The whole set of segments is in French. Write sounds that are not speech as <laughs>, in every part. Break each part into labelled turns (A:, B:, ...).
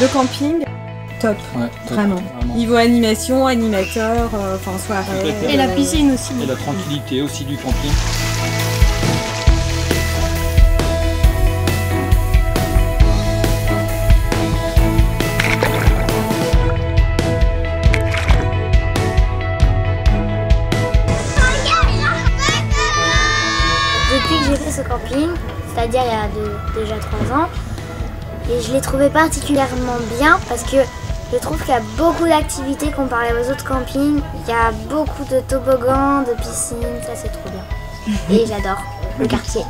A: Le camping, top.
B: Ouais, top,
A: Vraiment. Niveau animation, animateur, euh, enfin soirée.
C: Et la piscine aussi.
B: Et la tranquillité aussi du camping.
D: Depuis que j'ai fait ce camping, c'est-à-dire il y a de- déjà 3 ans, et je l'ai trouvé particulièrement bien parce que je trouve qu'il y a beaucoup d'activités comparé aux autres campings. Il y a beaucoup de toboggans, de piscines, ça c'est trop bien. Et j'adore le quartier.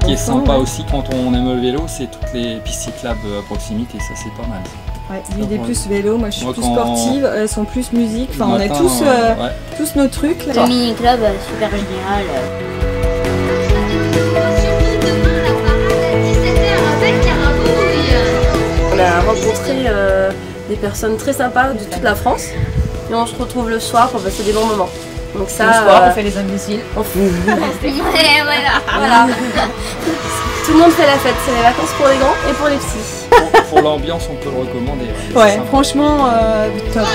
B: Ce qui est sympa aussi quand on aime le vélo, c'est toutes les pistes cyclables à proximité, ça c'est pas mal.
A: Ouais, lui il est plus vélo, moi je suis
B: Moi,
A: plus sportive, elles sont plus musique, enfin on a tous,
B: euh,
A: euh,
B: ouais.
A: tous nos trucs là.
D: Le mini-club, super général.
C: On a rencontré euh, des personnes très sympas de toute la France. Et on se retrouve le soir pour passer des bons moments. Donc ça,
E: Le soir,
C: euh,
E: on fait les imbéciles.
C: on fait- <laughs>
D: Ouais, <laughs> voilà.
C: voilà. <laughs> Tout le monde fait la fête. C'est les vacances pour les grands et pour les petits.
B: Pour, l'ambiance, on peut le recommander.
A: Ouais,
B: C'est sympa.
A: franchement, euh, top.